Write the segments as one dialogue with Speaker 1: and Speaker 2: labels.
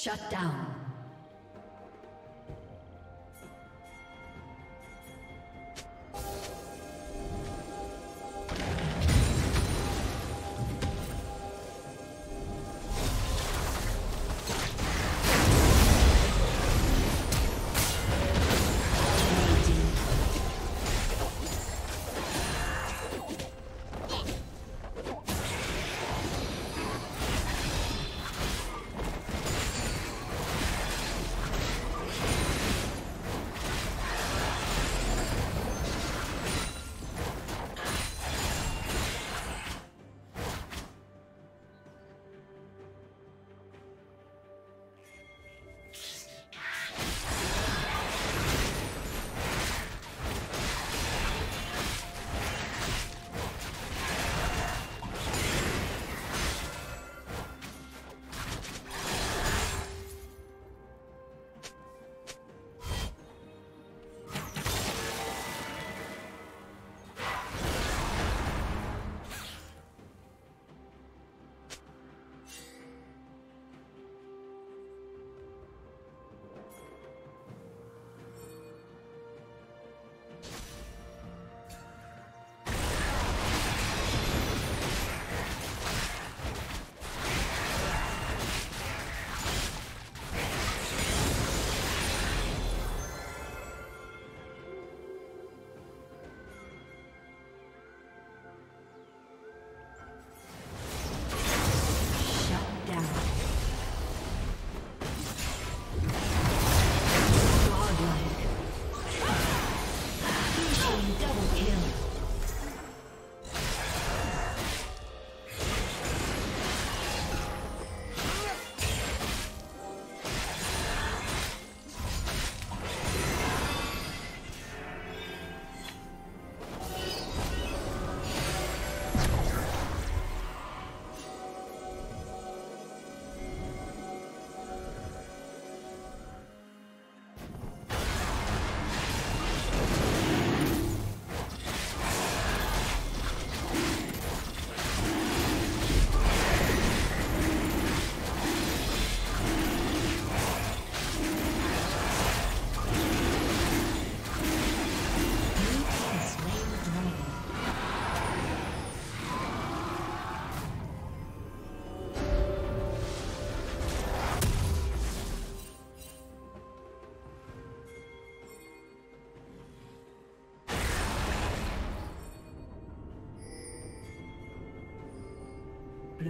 Speaker 1: Shut down.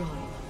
Speaker 1: destroyed.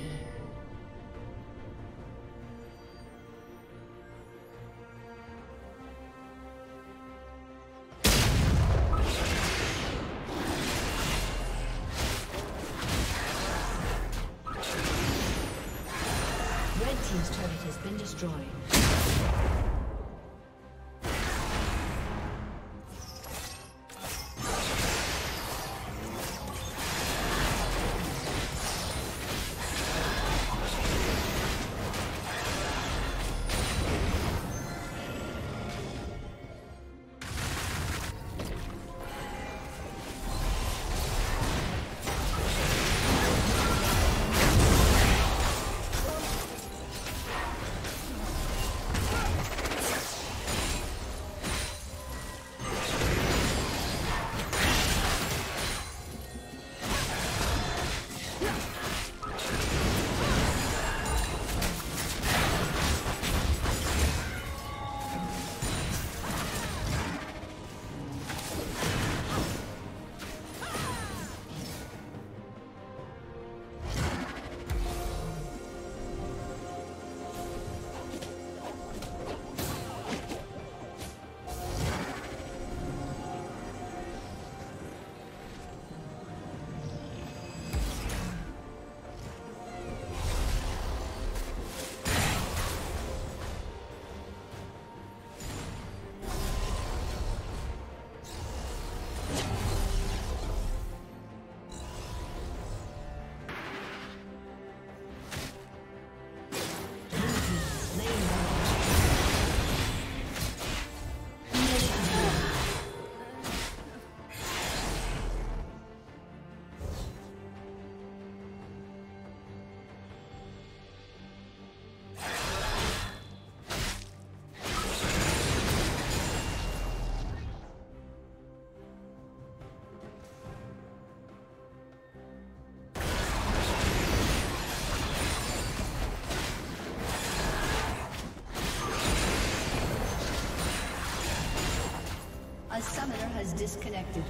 Speaker 1: Has disconnected.